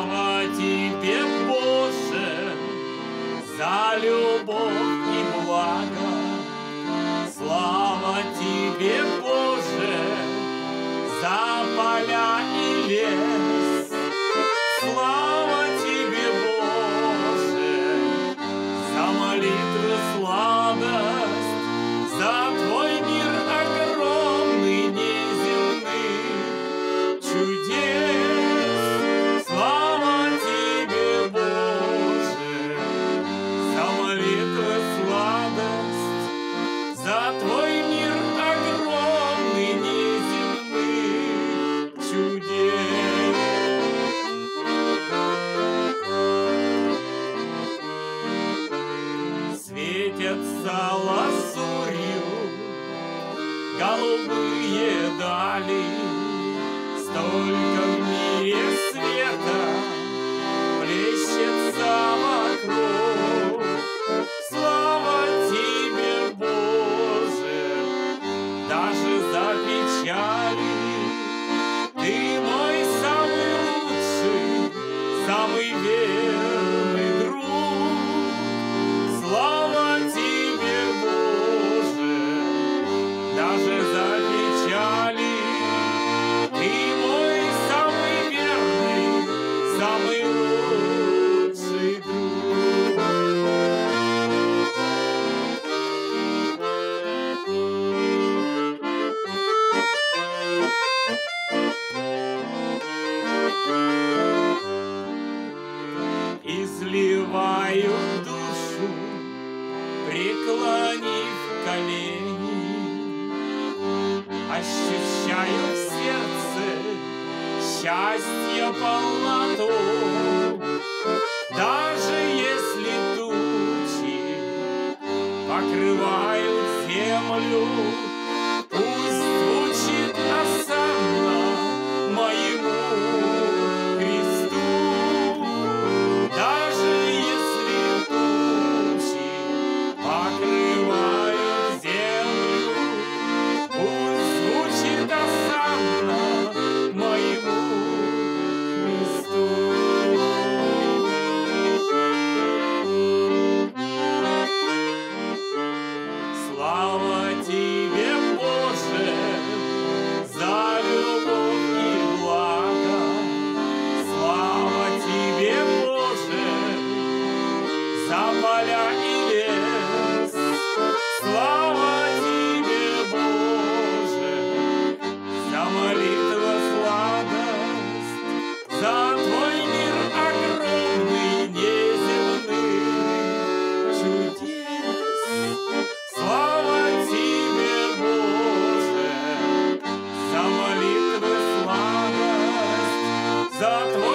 Слава Тебе, Боже, за любовь и благо. Слава Тебе, Боже, за поля Светятся лазурью голубые дали, Столько в мире колени, Ощущаю в сердце счастье полноту. Даже если тучи покрывают землю, the glory.